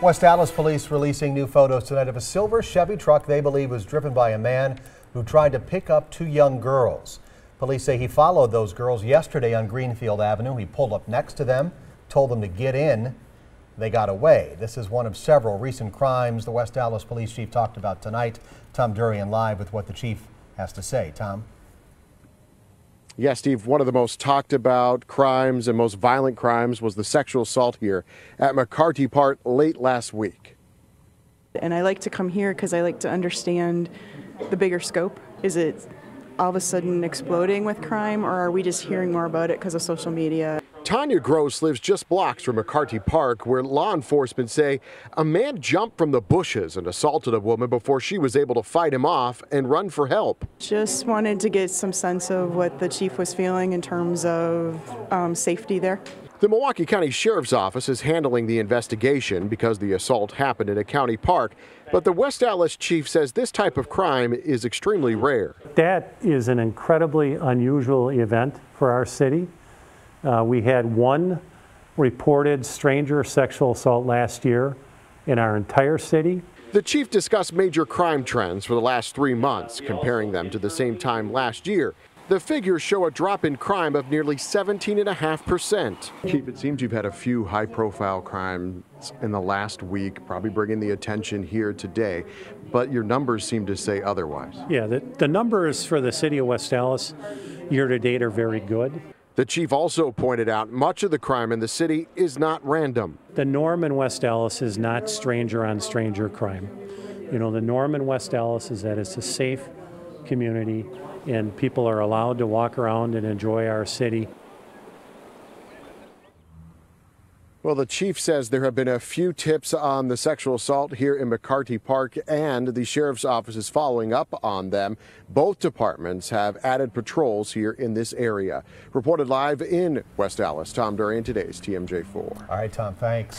West Allis police releasing new photos tonight of a silver Chevy truck they believe was driven by a man who tried to pick up two young girls. Police say he followed those girls yesterday on Greenfield Avenue. He pulled up next to them, told them to get in. They got away. This is one of several recent crimes the West Allis police chief talked about tonight. Tom Durian live with what the chief has to say. Tom. Yeah, Steve, one of the most talked about crimes and most violent crimes was the sexual assault here at McCarty Park late last week. And I like to come here because I like to understand the bigger scope. Is it all of a sudden exploding with crime, or are we just hearing more about it because of social media? Tanya Gross lives just blocks from McCarty Park, where law enforcement say a man jumped from the bushes and assaulted a woman before she was able to fight him off and run for help. Just wanted to get some sense of what the chief was feeling in terms of um, safety there. The Milwaukee County Sheriff's Office is handling the investigation because the assault happened in a county park. But the West Allis chief says this type of crime is extremely rare. That is an incredibly unusual event for our city. Uh, we had one reported stranger sexual assault last year in our entire city. The chief discussed major crime trends for the last three months, comparing them to the same time last year. The figures show a drop in crime of nearly 17.5%. Chief, it seems you've had a few high profile crimes in the last week, probably bringing the attention here today, but your numbers seem to say otherwise. Yeah, the, the numbers for the city of West Allis year to date are very good. The chief also pointed out much of the crime in the city is not random. The norm in West Allis is not stranger on stranger crime. You know, the norm in West Allis is that it's a safe community and people are allowed to walk around and enjoy our city. Well, the chief says there have been a few tips on the sexual assault here in McCarty Park, and the sheriff's office is following up on them. Both departments have added patrols here in this area. Reported live in West Allis, Tom Durian, today's TMJ4. All right, Tom, thanks.